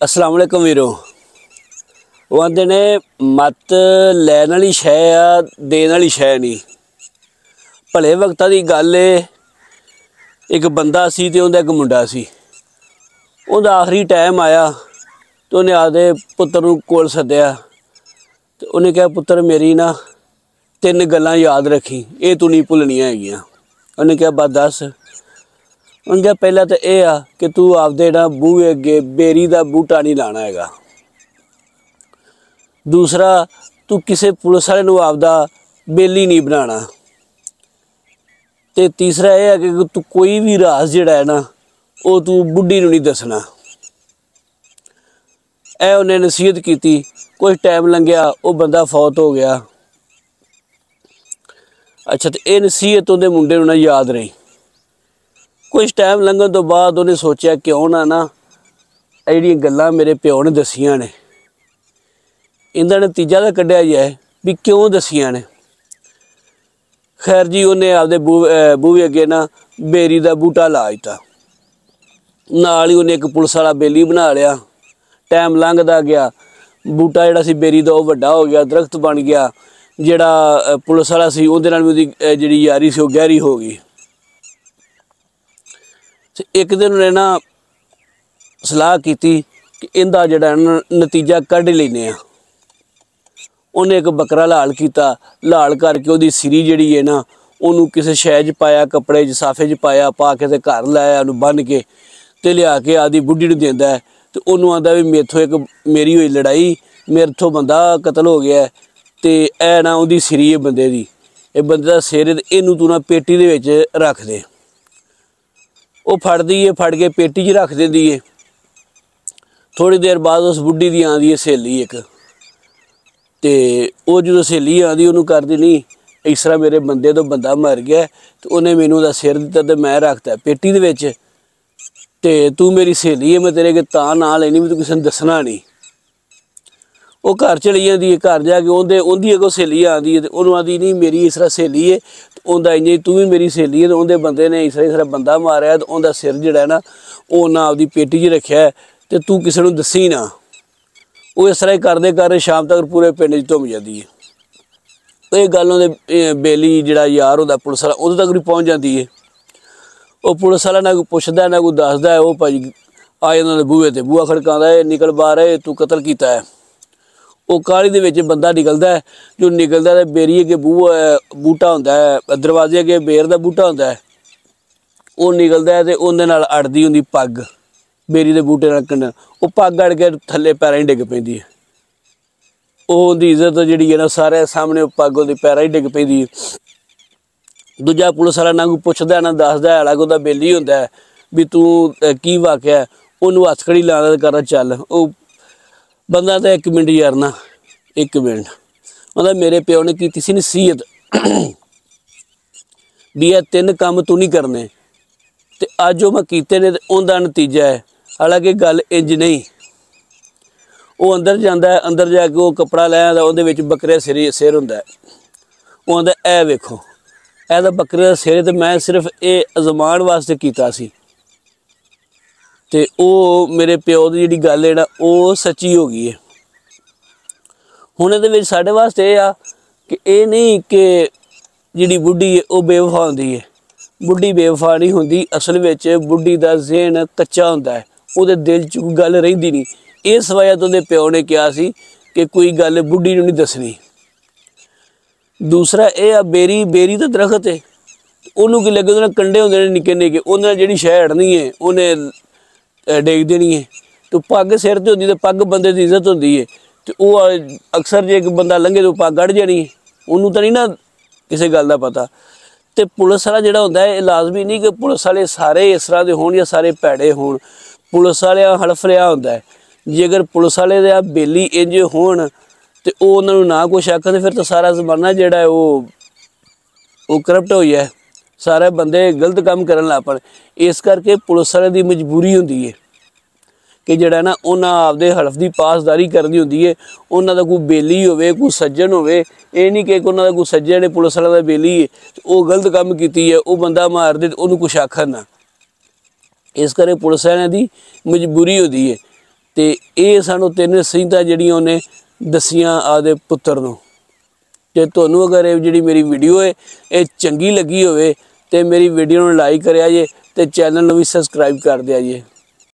ਅਸਲਾਮ ਵਾਲੇਕੁਮ ਵੀਰੋ। ਉਹ ਆਂਦੇ ਨੇ, ਮਤ ਲੈਣ ਵਾਲੀ ਸ਼ੈ ਆ, ਦੇਣ ਵਾਲੀ ਸ਼ੈ ਨਹੀਂ। ਭਲੇ ਵਕਤਾਂ ਦੀ ਗੱਲ ਏ, ਇੱਕ ਬੰਦਾ ਸੀ ਤੇ ਉਹਦਾ ਇੱਕ ਮੁੰਡਾ ਸੀ। ਉਹਦਾ ਆਖਰੀ ਟਾਈਮ ਆਇਆ ਤੇ ਉਹਨੇ ਆਦੇ ਪੁੱਤਰ ਨੂੰ ਕੋਲ ਸੱਦਿਆ। ਤੇ ਉਹਨੇ ਕਿਹਾ, ਪੁੱਤਰ ਮੇਰੀ ਨਾ ਤਿੰਨ ਗੱਲਾਂ ਯਾਦ ਰੱਖੀ, ਇਹ ਤੂੰ ਨਹੀਂ ਭੁੱਲਣੀਆਂ ਹੈਗੀਆਂ। ਉਹਨੇ ਕਿਹਾ, ਬਸ ਦੱਸ ਉਹਨੇ ਪਹਿਲਾਂ ਤਾਂ ਇਹ ਆ ਕਿ ਤੂੰ ਆਪਦੇ ਨਾ ਬੂਹੇ ਅੱਗੇ ਬੇਰੀ ਦਾ ਬੂਟਾ ਨਹੀਂ ਲਾਣਾ ਹੈਗਾ। ਦੂਸਰਾ, ਤੂੰ ਕਿਸੇ ਪੁਲਿਸ ਵਾਲੇ ਨੂੰ ਆਪਦਾ ਬੇਲੀ ਨਹੀਂ ਬਣਾਉਣਾ। ਤੇ ਤੀਸਰਾ ਇਹ ਹੈ ਕਿ ਤੂੰ ਕੋਈ ਵੀ ਰਾਜ਼ ਜਿਹੜਾ ਹੈ ਨਾ, ਉਹ ਤੂੰ ਬੁੱਢੀ ਨੂੰ ਨਹੀਂ ਦੱਸਣਾ। ਇਹ ਉਹਨੇ ਨਸੀਹਤ ਕੀਤੀ ਕੁਝ ਟਾਈਮ ਲੰਘਿਆ, ਉਹ ਬੰਦਾ ਫੌਤ ਹੋ ਗਿਆ। ਅੱਛਾ, ਤੇ ਇਹ ਨਸੀਹਤ ਉਹਦੇ ਮੁੰਡੇ ਨੂੰ ਨਾ ਯਾਦ ਰਹੀ। ਕੁਝ ਟਾਈਮ ਲੰਘਣ ਤੋਂ ਬਾਅਦ ਉਹਨੇ ਸੋਚਿਆ ਕਿਉਂ ਨਾ ਨਾ ਇਹ ਜਿਹੜੀਆਂ ਗੱਲਾਂ ਮੇਰੇ ਪਿਓ ਨੇ ਦਸੀਆਂ ਨੇ, ਇਹਦਾ ਨਤੀਜਾ ਤਾਂ ਕੱਢਿਆ ਜਾਏ ਵੀ ਕਿਉਂ ਦਸੀਆਂ ਨੇ। ਖੈਰ ਜੀ, ਉਹਨੇ ਆਪਦੇ ਬੂ- ਅਹ ਬੂਹੇ ਅੱਗੇ ਨਾ ਬੇਰੀ ਦਾ ਬੂਟਾ ਲਾ ਦਿੱਤਾ। ਨਾਲ ਹੀ ਉਹਨੇ ਇੱਕ ਪੁਲਿਸ ਵਾਲਾ ਬੇਲੀ ਬਣਾ ਲਿਆ। ਟਾਈਮ ਲੰਘਦਾ ਗਿਆ। ਬੂਟਾ ਜਿਹੜਾ ਸੀ ਬੇਰੀ ਦਾ, ਉਹ ਵੱਡਾ ਹੋ ਗਿਆ, ਦਰਖਤ ਬਣ ਗਿਆ। ਜਿਹੜਾ ਪੁਲਿਸ ਵਾਲਾ ਸੀ, ਉਹਦੇ ਨਾਲ ਵੀ ਉਹਦੀ ਜਿਹੜੀ ਯਾਰੀ ਸੀ, ਉਹ ਗਹਿਰੀ ਹੋ ਗਈ। ਤੇ ਇੱਕ ਦਿਨ ਉਹਨੇ ਨਾ ਸਲਾਹ ਕੀਤੀ ਕਿ ਇਹਦਾ ਜਿਹੜਾ ਨਤੀਜਾ ਕੱਢ ਲੈਨੇ ਆ। ਉਹਨੇ ਇੱਕ ਬੱਕਰਾ ਲਾਲ ਕੀਤਾ, ਲਾਲ ਕਰਕੇ ਉਹਦੀ ਸਿਰੀ ਜਿਹੜੀ ਹੈ ਨਾ, ਉਹਨੂੰ ਕਿਸੇ ਸ਼ੈ 'ਚ ਪਾਇਆ, ਕੱਪੜੇ 'ਚ, ਸਾਫੇ 'ਚ ਪਾਇਆ, ਪਾ ਕੇ ਤੇ ਘਰ ਲਾਇਆ, ਉਹਨੂੰ ਬੰਨ ਕੇ ਤੇ ਲਿਆ ਕੇ ਆਦੀ ਬੁੱਢੀ ਨੂੰ ਦਿੰਦਾ ਹੈ। ਤੇ ਉਹਨੂੰ ਆਂਦਾ ਵੀ ਮੇਥੋਂ ਇੱਕ ਮੇਰੀ ਹੋਈ ਲੜਾਈ, ਮੇਰੇ ਤੋਂ ਬੰਦਾ ਕਤਲ ਹੋ ਗਿਆ ਹੈ ਤੇ ਇਹ ਨਾ ਉਹਦੀ ਸਿਰੀ ਹੈ ਬੰਦੇ ਦੀ। ਇਹ ਬੰਦੇ ਦਾ ਸਿਰ ਹੈ ਇਹਨੂੰ ਤੂੰ ਨਾ ਪੇਟੀ ਦੇ ਵਿੱਚ ਰੱਖ ਦੇ। ਉਹ ਫੜਦੀ ਏ, ਫੜ ਕੇ ਪੇਟੀ 'ਚ ਰੱਖ ਦਿੰਦੀ ਏ। ਥੋੜੀ ਦੇਰ ਬਾਅਦ ਉਸ ਬੁੱਢੀ ਦੀ ਆਂਦੀ ਏ ਸਹੇਲੀ ਇੱਕ। ਤੇ ਉਹ ਜਦੋਂ ਸਹੇਲੀ ਆਂਦੀ, ਉਹਨੂੰ ਕਰਦੀ, ਨਹੀਂ, ਇਸ ਤਰ੍ਹਾਂ ਮੇਰੇ ਬੰਦੇ ਤੋਂ ਬੰਦਾ ਮਰ ਗਿਆ ਤੇ ਉਹਨੇ ਮੈਨੂੰ ਉਹਦਾ ਸਿਰ ਦਿੱਤਾ ਤੇ ਮੈਂ ਰੱਖਤਾ ਪੇਟੀ ਦੇ ਵਿੱਚ। ਤੇ ਤੂੰ ਮੇਰੀ ਸਹੇਲੀ ਏ, ਮੈਂ ਤੇਰੇ ਕੇ ਤਾਂ ਨਾਂ ਲੈਣੀ ਵੀ ਤੂੰ ਕਿਸੇ ਨੂੰ ਦੱਸਣਾ ਨਹੀਂ। ਉਹ ਘਰ ਚਲੀ ਜਾਂਦੀ ਹੈ ਘਰ ਜਾ ਕੇ ਉਹਦੇ, ਉਹਦੀ ਅੱਗੋਂ ਸਹੇਲੀ ਆਂਦੀ ਹੈ ਤੇ ਉਹਨੂੰ ਆਂਦੀ, ਨਹੀਂ, ਮੇਰੀ ਇਸ ਤਰ੍ਹਾਂ ਸਹੇਲੀ ਹੈ ਉਹਦਾ ਇੰਜ ਹੀ ਤੂੰ ਵੀ ਮੇਰੀ ਸਹੇਲੀ ਹੈ ਤੇ ਉਹਦੇ ਬੰਦੇ ਨੇ ਇਸ ਤਰ੍ਹਾਂ ਇਸ ਤਰ੍ਹਾਂ ਬੰਦਾ ਮਾਰਿਆ ਤੇ ਉਹਦਾ ਸਿਰ ਜਿਹੜਾ ਹੈ ਨਾ ਉਹ ਨਾ ਆਪਦੀ ਪੇਟੀ 'ਚ ਰੱਖਿਆ ਹੈ ਤੇ ਤੂੰ ਕਿਸੇ ਨੂੰ ਦੱਸੀ ਨਾ। ਉਹ ਇਸ ਤਰ੍ਹਾਂ ਹੀ ਕਰਦੇ ਕਰਦੇ ਸ਼ਾਮ ਤੱਕ ਪੂਰੇ ਪਿੰਡ 'ਚ ਧੁੰਮ ਜਾਂਦੀ ਹੈ। ਇਹ ਗੱਲ ਉਹਦੇ ਬੇਲੀ ਜਿਹੜਾ ਯਾਰ ਉਹਦਾ ਪੁਲਿਸ ਵਾਲਾ ਉਦੋਂ ਤੱਕ ਵੀ ਪਹੁੰਚ ਜਾਂਦੀ ਹੈ ਉਹ ਪੁਲਿਸ ਵਾਲਾ ਨਾ ਕੋਈ ਪੁੱਛਦਾ ਨਾ ਕੋਈ ਦੱਸਦਾ ਹੈ, ਉਹ ਭਾਜੀ ਆ ਜਾਂਦਾ ਦੇ ਬੂਹੇ ਤੇ ਬੂਹਾ ਖੜਕਾਉਂਦਾ ਹੈ ਨਿਕਲ ਬਾਹਰ ਹੈ ਤੂੰ ਕਤਲ ਕੀਤਾ ਹੈ। ਉਹ ਕਾਲੀ ਦੇ ਵਿੱਚ ਬੰਦਾ ਨਿਕਲਦਾ ਹੈ, ਜੋ ਨਿਕਲਦਾ ਤੇ ਬੇਰੀ ਅੱਗੇ ਬੂਹਾ ਬੂਟਾ ਹੁੰਦਾ ਹੈ, ਦਰਵਾਜ਼ੇ ਅੱਗੇ ਬੇਰ ਦਾ ਬੂਟਾ ਹੁੰਦਾ ਹੈ। ਉਹ ਨਿਕਲਦਾ ਹੈ ਤੇ ਉਹਦੇ ਨਾਲ ਅੜਦੀ ਹੁੰਦੀ ਪੱਗ, ਬੇਰੀ ਦੇ ਬੂਟੇ ਨਾਲ ਕੰਨ। ਉਹ ਪੱਗ ਅੜ ਕੇ ਥੱਲੇ ਪੈਰਾਂ ਹੀ ਡਿੱਗ ਪੈਂਦੀ ਹੈ। ਉਹ ਉਹਦੀ ਇੱਜ਼ਤ ਜਿਹੜੀ ਹੈ ਨਾ ਸਾਰੇ ਸਾਹਮਣੇ ਉਹ ਪੱਗ ਉਹਦੇ ਪੈਰਾਂ ਹੀ ਡਿੱਗ ਪੈਂਦੀ ਹੈ। ਦੂਜਾ ਪੁਲਿਸ ਵਾਲਾ ਨਾ ਕੋਈ ਪੁੱਛਦਾ ਨਾ, ਦੱਸਦਾ ਹੈ, ਅਲੱਗ ਉਹਦਾ ਬੇਲੀ ਹੁੰਦਾ ਵੀ ਤੂੰ ਕੀ ਵਾਕਿਆ ਉਹਨੂੰ ਹੱਥਕੜੀ ਲਾਉਂਦਾ ਤੇ ਕਰਦਾ, ਚੱਲ। ਉਹ ਬੰਦਾ ਤਾਂ ਇੱਕ ਮਿੰਟ ਯਾਰ ਨਾ, ਇੱਕ ਮਿੰਟ। ਉਹਦਾ ਮੇਰੇ ਪਿਓ ਨੇ ਕੀਤੀ ਸੀ ਨਸੀਹਤ। ਵੀ ਇਹ ਤਿੰਨ ਕੰਮ ਤੂੰ ਨਹੀਂ ਕਰਨੇ। ਤੇ ਅੱਜ ਉਹ ਮੈਂ ਕੀਤੇ ਨੇ ਤੇ ਉਹਦਾ ਨਤੀਜਾ ਹੈ। ਹਾਲਾਂਕਿ ਗੱਲ ਇੰਜ ਨਹੀਂ। ਉਹ ਅੰਦਰ ਜਾਂਦਾ ਹੈ, ਅੰਦਰ ਜਾ ਕੇ ਉਹ ਕਪੜਾ ਲੈ ਆਉਂਦਾ, ਉਹਦੇ ਵਿੱਚ ਬੱਕਰੇ ਸਿਰ ਸਿਰ ਹੁੰਦਾ ਉਹ ਆਂਦਾ ਇਹ ਵੇਖੋ, ਇਹ ਤਾਂ ਬੱਕਰੇ ਦਾ ਸਿਰ ਹੈ ਤੇ ਮੈਂ ਸਿਰਫ ਇਹ ਅਜ਼ਮਾਨ ਵਾਸਤੇ ਕੀਤਾ ਸੀ। ਤੇ ਉਹ ਮੇਰੇ ਪਿਓ ਦੀ ਜਿਹੜੀ ਗੱਲ ਹੈ ਨਾ, ਉਹ ਸੱਚੀ ਹੋ ਗਈ ਹੈ। ਹੁਣ ਇਹਦੇ ਵਿੱਚ ਸਾਡੇ ਵਾਸਤੇ ਇਹ ਆ ਕਿ ਇਹ ਨਹੀਂ ਕਿ ਜਿਹੜੀ ਬੁੱਢੀ ਹੈ, ਉਹ ਬੇਵਫਾ ਹੁੰਦੀ ਹੈ। ਬੁੱਢੀ ਬੇਵਫਾ ਨਹੀਂ ਹੁੰਦੀ, ਅਸਲ ਵਿੱਚ ਬੁੱਢੀ ਦਾ ਜ਼ਿਹਨ ਕੱਚਾ ਹੁੰਦਾ ਹੈ। ਉਹਦੇ ਦਿਲ 'ਚ ਕੋਈ ਗੱਲ ਰਹਿੰਦੀ ਨਹੀਂ। ਇਸ ਵਜ੍ਹਾ ਤੋਂ ਉਹਦੇ ਪਿਓ ਨੇ ਕਿਹਾ ਸੀ ਕਿ ਕੋਈ ਗੱਲ ਬੁੱਢੀ ਨੂੰ ਨਹੀਂ ਦੱਸਣੀ। ਦੂਸਰਾ ਇਹ ਆ, ਬੇਰੀ ਬੇਰੀ ਦਾ ਦਰਖਤ ਹੈ। ਉਹਨੂੰ ਕੀ ਲੱਗੇ, ਉਹਦੇ ਨਾਲ ਕੰਡੇ ਹੁੰਦੇ ਨੇ ਨਿੱਕੇ ਨਿੱਕੇ ਉਹਨਾਂ ਨਾਲ ਜਿਹੜੀ ਸ਼ਹਿ ਹਟਣੀ ਹੈ, ਉਹਨੇ ਡੇਗ ਦੇਣੀ ਹੈ। ਤੇ ਪੱਗ ਸਿਰ ਤੇ ਹੁੰਦੀ ਤੇ ਪੱਗ ਬੰਦੇ ਦੀ ਇੱਜ਼ਤ ਹੁੰਦੀ ਹੈ। ਤੇ ਉਹ ਅਕਸਰ ਜੇ ਇੱਕ ਬੰਦਾ ਲੰਘੇ ਤੇ ਉਹ ਪੱਗ ਅੜ ਜਾਣੀ ਉਹਨੂੰ ਤਾਂ ਨਹੀਂ ਨਾ ਕਿਸੇ ਗੱਲ ਦਾ ਪਤਾ। ਤੇ ਪੁਲਿਸ ਵਾਲਾ ਜਿਹੜਾ ਹੁੰਦਾ ਹੈ, ਇਹ ਲਾਜ਼ਮੀ ਨਹੀਂ ਕਿ ਪੁਲਿਸ ਵਾਲੇ ਸਾਰੇ ਇਸ ਤਰ੍ਹਾਂ ਦੇ ਹੋਣ ਜਾਂ ਸਾਰੇ ਭੈੜੇ ਹੋਣ। ਪੁਲਿਸ ਵਾਲਿਆਂ ਹਲਫ ਲਿਆ ਹੁੰਦਾ ਹੈ। ਜੇਕਰ ਪੁਲਿਸ ਵਾਲੇ ਦੇ ਆ ਬੇਲੀ ਇੰਜ ਹੋਣ ਤੇ ਉਹ ਉਹਨਾਂ ਨੂੰ ਨਾ ਕੁਛ ਆਖਣ ਫਿਰ ਤਾਂ ਸਾਰਾ ਜ਼ਮਾਨਾ ਜਿਹੜਾ ਉਹ ਉਹ ਕਰਪਟ ਹੋ। ਗਿਆ ਸਾਰੇ ਬੰਦੇ ਗਲਤ ਕੰਮ ਕਰਨ ਲੱਗ ਪਣ। ਇਸ ਕਰਕੇ ਪੁਲਿਸ ਵਾਲੇ ਦੀ ਮਜਬੂਰੀ ਹੁੰਦੀ ਹੈ ਕਿ ਜਿਹੜਾ ਨਾ ਉਹਨਾਂ ਆਪਦੇ ਹਲਫ ਦੀ ਪਾਸਦਾਰੀ ਕਰਨੀ ਹੁੰਦੀ ਹੈ ਉਹਨਾਂ ਦਾ ਕੋਈ ਬੇਲੀ ਹੋਵੇ, ਕੋਈ ਸੱਜਣ ਹੋਵੇ, ਇਹ ਨਹੀਂ ਕਿ ਉਹਨਾਂ ਦਾ ਕੋਈ ਸੱਜਣ ਹੈ ਪੁਲਿਸ ਵਾਲਾ ਦਾ ਬੇਲੀ ਹੈ ਉਹ ਗਲਤ ਕੰਮ ਕੀਤੀ ਹੈ ਉਹ ਬੰਦਾ ਮਾਰ ਦੇ ਉਹਨੂੰ ਕੁਛ ਆਖਣ ਨਾ। ਇਸ ਕਰਕੇ ਪੁਲਿਸ ਵਾਲਿਆਂ ਦੀ ਮਜਬੂਰੀ ਹੁੰਦੀ ਹੈ ਤੇ ਇਹ ਸਾਨੂੰ ਤਿੰਨ ਸਹੀਤਾ ਜਿਹੜੀਆਂ ਉਹਨੇ ਦਸੀਆਂ ਆਦੇ ਪੁੱਤਰ ਨੂੰ। ਤੇ ਤੁਹਾਨੂੰ ਅਗਰ ਇਹ ਜਿਹੜੀ ਮੇਰੀ ਵੀਡੀਓ ਹੈ ਇਹ ਚੰਗੀ ਲੱਗੀ ਹੋਵੇ ਤੇ ਮੇਰੀ ਵੀਡੀਓ ਨੂੰ ਲਾਈਕ ਕਰਿਆ ਜੇ ਤੇ ਚੈਨਲ ਨੂੰ ਵੀ ਸਬਸਕ੍ਰਾਈਬ ਕਰ ਦਿਆ ਜੇ।